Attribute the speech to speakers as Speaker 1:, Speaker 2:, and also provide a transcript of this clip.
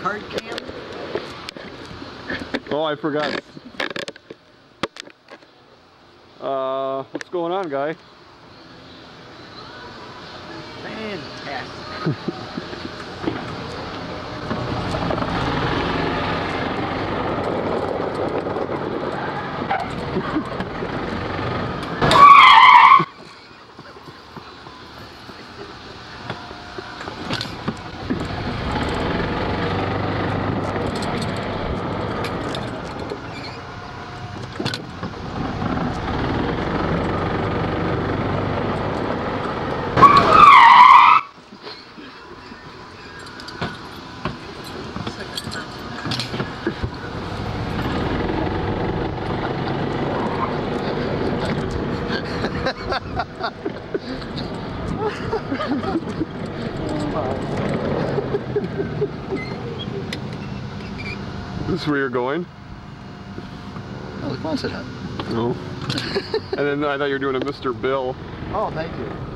Speaker 1: hard cam?
Speaker 2: Oh, I forgot. Uh, what's going on, guy?
Speaker 1: Fantastic.
Speaker 2: This is where you're going?
Speaker 1: Oh, the Quonset hut.
Speaker 2: No. and then I thought you were doing a Mr. Bill.
Speaker 1: Oh, thank you.